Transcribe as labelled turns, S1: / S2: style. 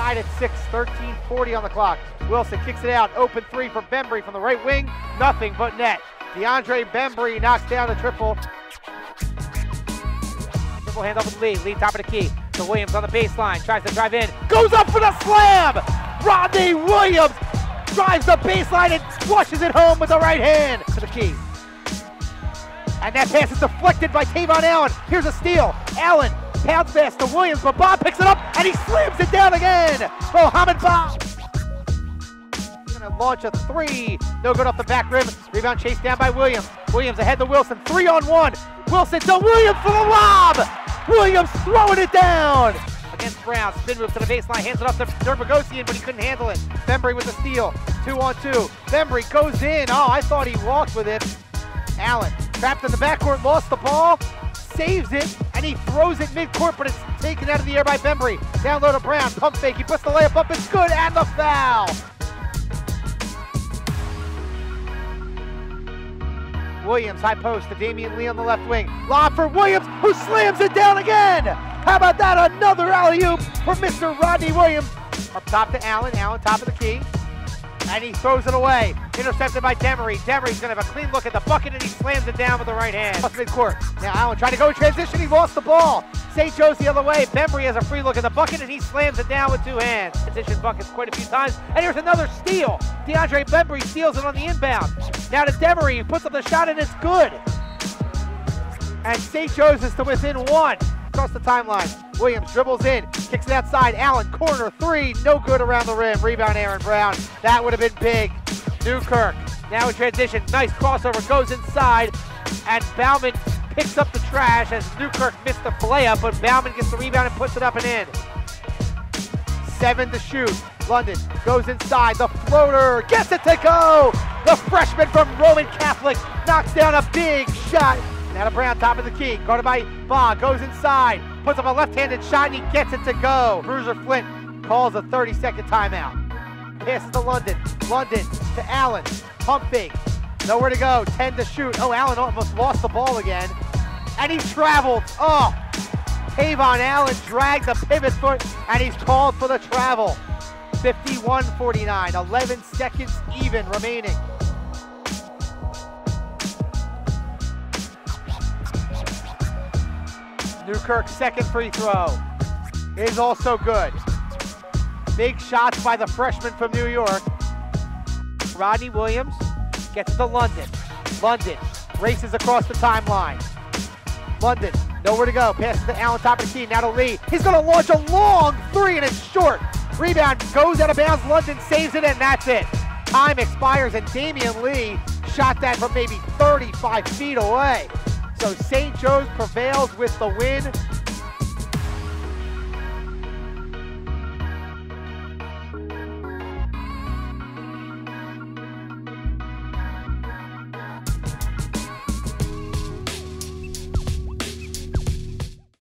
S1: Tied at 6, 13-40 on the clock. Wilson kicks it out. Open three for Bembry from the right wing. Nothing but net. DeAndre Bembry knocks down the triple. Triple hand up with Lee. Lee top of the key. So Williams on the baseline. Tries to drive in. Goes up for the slam! Rodney Williams drives the baseline and flushes it home with the right hand to the key. And that pass is deflected by Tavon Allen. Here's a steal. Allen pounds pass to Williams, but Bob picks it up and he slams it down again. Mohammed Bob. Gonna launch a three. No good off the back rim. Rebound chased down by Williams. Williams ahead to Wilson. Three on one. Wilson to Williams for the lob. Williams throwing it down. Against Brown. Spin move to the baseline. Hands it off to Derboghosian, but he couldn't handle it. Bembry with the steal. Two on two. Bembry goes in. Oh, I thought he walked with it. Allen trapped in the backcourt, lost the ball, saves it, and he throws it midcourt, but it's taken out of the air by Bembry. Down low to Brown, pump fake, he puts the layup up, it's good, and the foul. Williams, high post to Damion Lee on the left wing. Lob for Williams, who slams it down again. How about that? Another alley-oop for Mr. Rodney Williams. Up top to Allen, Allen top of the key and he throws it away. Intercepted by Demery. Demery's going to have a clean look at the bucket, and he slams it down with the right hand. Midcourt. Now Allen trying to go in transition. He lost the ball. St. Joe's the other way. Bembry has a free look at the bucket, and he slams it down with two hands. Transition buckets quite a few times. And here's another steal. DeAndre Bembry steals it on the inbound. Now to Demery. He puts up the shot, and it's good. And St. Joe's is to within one across the timeline. Williams dribbles in, kicks it outside. Allen, corner three, no good around the rim. Rebound, Aaron Brown. That would have been big. Newkirk, now in transition. Nice crossover, goes inside, and Baumann picks up the trash as Newkirk missed the layup, but Baumann gets the rebound and puts it up and in. Seven to shoot. London goes inside. The floater gets it to go. The freshman from Roman Catholic knocks down a big shot. Now to Brown, top of the key. Guarded by Bond. Goes inside. Puts up a left-handed shot and he gets it to go. Bruiser Flint calls a 30-second timeout. Passes to London. London to Allen. Pump fake. Nowhere to go. 10 to shoot. Oh, Allen almost lost the ball again. And he traveled. Oh, Tavon Allen dragged the pivot foot and he's called for the travel. 51-49, 11 seconds even remaining. Newkirk's second free throw is also good. Big shots by the freshman from New York. Rodney Williams gets to London. London races across the timeline. London, nowhere to go. Passes to Allen, top of the key. Now to Lee. He's going to launch a long three, and it's short. Rebound goes out of bounds. London saves it, and that's it. Time expires, and Damion Lee shot that from maybe 35 feet away. So St. Joe's prevails with the win